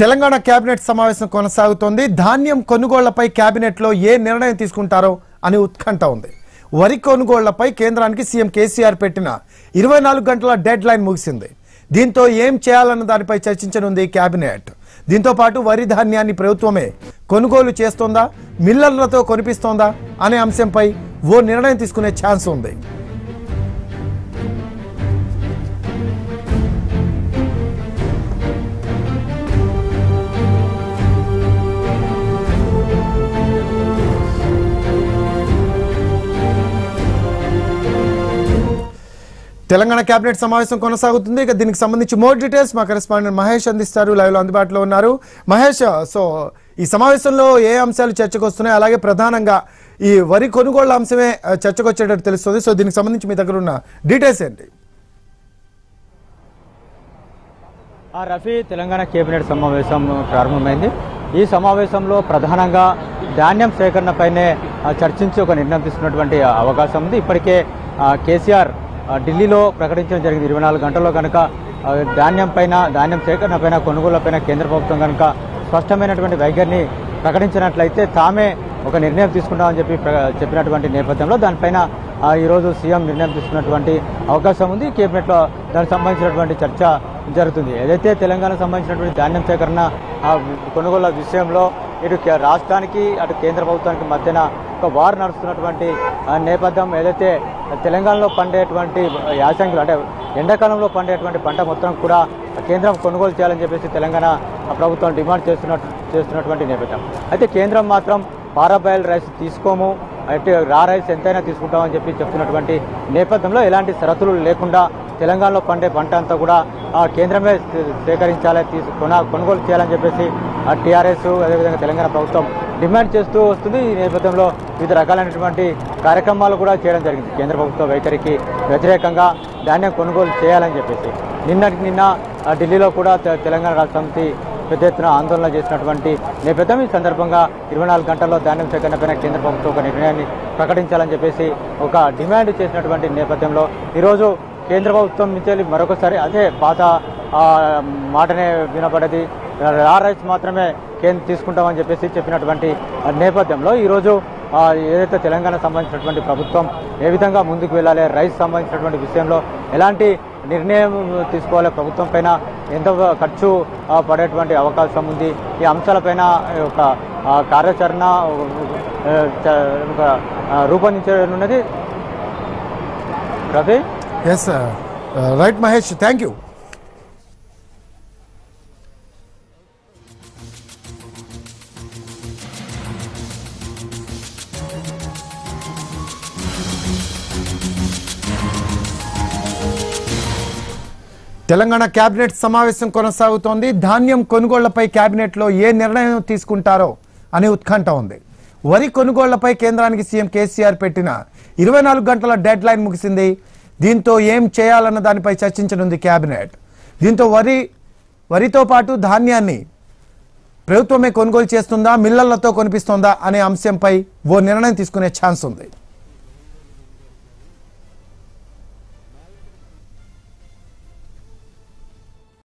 Telangana cabinet సమావేశం కొనసాగుతోంది. ధాన్యం కొనుగోళ్ళపై కేబినెట్లో ఏ నిర్ణయం తీసుకుంటారో అని ఉత్కంఠ ఉంది. వరి కొనుగోళ్ళపై కేంద్రానికి సీఎం కేసీఆర్ పెట్టిన ఇరవై నాలుగు గంటల డెడ్ లైన్ ముగిసింది. దీంతో ఏం చేయాలన్న దానిపై చర్చించనుంది కేబినెట్. దీంతో పాటు వరి ధాన్యాన్ని ప్రభుత్వమే కొనుగోలు చేస్తోందా మిల్లర్లతో కొనిపిస్తోందా అనే అంశంపై ఓ నిర్ణయం తీసుకునే ఛాన్స్ ఉంది. తెలంగాణ కేబినెట్ సమావేశం కొనసాగుతుంది. ఇక దీనికి సంబంధించి మోర్ డీటెయిల్స్ మా కరెస్పాండెంట్ మహేష్ అందిస్తారు. లైవ్లో అందుబాటులో ఉన్నారు. మహేష్ సో ఈ సమావేశంలో ఏ అంశాలు చర్చకు వస్తున్నాయి అలాగే ప్రధానంగా ఈ వరి కొనుగోళ్ళ అంశమే చర్చకు వచ్చేటట్టు తెలుస్తుంది. సో దీనికి సంబంధించి మీ దగ్గర ఉన్న డీటెయిల్స్ ఏంటి? రఫీ తెలంగాణ కేబినెట్ సమావేశం ప్రారంభమైంది. ఈ సమావేశంలో ప్రధానంగా ధాన్యం సేకరణపైనే చర్చించి ఒక నిర్ణయం తీసుకున్నటువంటి అవకాశం ఉంది. ఇప్పటికే కేసీఆర్ ఢిల్లీలో ప్రకటించడం జరిగింది. ఇరవై నాలుగు గంటల్లో కనుక ధాన్యం పైన ధాన్యం సేకరణ పైన కొనుగోళ్ళపైన కేంద్ర ప్రభుత్వం కనుక స్పష్టమైనటువంటి వైఖరిని ప్రకటించినట్లయితే తామే ఒక నిర్ణయం తీసుకుంటామని చెప్పి ప్ర- చెప్పినటువంటి నేపథ్యంలో దానిపైన ఆ, ఈరోజు సీఎం నిర్ణయం తీసుకున్నటువంటి అవకాశం ఉంది. కేబినెట్లో దానికి సంబంధించినటువంటి చర్చ జరుగుతుంది. ఏదైతే తెలంగాణకు సంబంధించినటువంటి ధాన్యం సేకరణ కొనుగోళ్ళ విషయంలో ఇటు కే- రాష్ట్రానికి అటు కేంద్ర ప్రభుత్వానికి మధ్యన ఒక వార్ నడుస్తున్నటువంటి నేపథ్యం ఏదైతే తెలంగాణలో పండేటువంటి యాసంగులు అంటే ఎండాకాలంలో పండేటువంటి పంట మొత్తం కూడా కేంద్రం కొనుగోలు చేయాలని చెప్పేసి తెలంగాణ ప్రభుత్వం డిమాండ్ చేస్తున్నట్టు చేస్తున్నటువంటి నేపథ్యం. అయితే కేంద్రం మాత్రం పారాబాయిల్ రైస్ తీసుకోము అంటే రా రైస్ ఎంతైనా తీసుకుంటామని చెప్పి చెప్తున్నటువంటి నేపథ్యంలో ఎలాంటి షరతులు లేకుండా తెలంగాణలో పండే పంట అంతా కూడా కేంద్రమే సేకరించాలి తీసు కొనుగోలు చేయాలని చెప్పేసి టీఆర్ఎస్ అదేవిధంగా తెలంగాణ ప్రభుత్వం డిమాండ్ చేస్తూ వస్తుంది. ఈ నేపథ్యంలో వివిధ రకాలైనటువంటి కార్యక్రమాలు కూడా చేయడం జరిగింది. కేంద్ర ప్రభుత్వ వైఖరికి వ్యతిరేకంగా ధాన్యం కొనుగోలు చేయాలని చెప్పేసి. నిన్నటికి నిన్న ఆ ఢిల్లీలో కూడా తెలంగాణ రాష్ట్ర సమితి పెద్ద ఎత్తున ఆందోళన చేసినటువంటి నేపథ్యం. ఈ సందర్భంగా ఇరవై నాలుగు గంటల్లో ధాన్యం సేకరణపైన కేంద్ర ప్రభుత్వం ఒక నిర్ణయాన్ని ప్రకటించాలని చెప్పేసి ఒక డిమాండ్ చేసినటువంటి నేపథ్యంలో ఈరోజు కేంద్ర ప్రభుత్వం నుంచి వెళ్ళి మరొకసారి అదే పాత మాటనే వినపడేది రా రైస్ మాత్రమే కేంద్ర తీసుకుంటామని చెప్పేసి చెప్పినటువంటి నేపథ్యంలో ఈరోజు ఏదైతే తెలంగాణ సంబంధించినటువంటి ప్రభుత్వం ఏ విధంగా ముందుకు వెళ్ళాలి రైస్ సంబంధించినటువంటి విషయంలో ఎలాంటి నిర్ణయం తీసుకోవాలి ప్రభుత్వం పైన ఎంత ఖర్చు పడేటువంటి అవకాశం ఉంది ఈ అంశాలపైన ఒక కార్యాచరణ రూపొందించనున్నది Ravi? Yes right Mahesh thank you Telangana cabinet సమావేశం కొనసాగుతోంది. ధాన్యం కొనుగోళ్ళపై కేబినెట్లో ఏ నిర్ణయం తీసుకుంటారో అనే ఉత్కంఠ ఉంది. వరి కొనుగోళ్ళపై కేంద్రానికి సీఎం కేసీఆర్ పెట్టిన ఇరవై నాలుగు గంటల డెడ్ లైన్ ముగిసింది. దీంతో ఏం చేయాలన్న దానిపై చర్చించనుంది కేబినెట్ దీంతో వరి వరితో పాటు ధాన్యాన్ని ప్రభుత్వమే కొనుగోలు చేస్తుందా మిల్లర్లతో కొనిపిస్తోందా అనే అంశంపై ఓ నిర్ణయం తీసుకునే ఛాన్స్ ఉంది.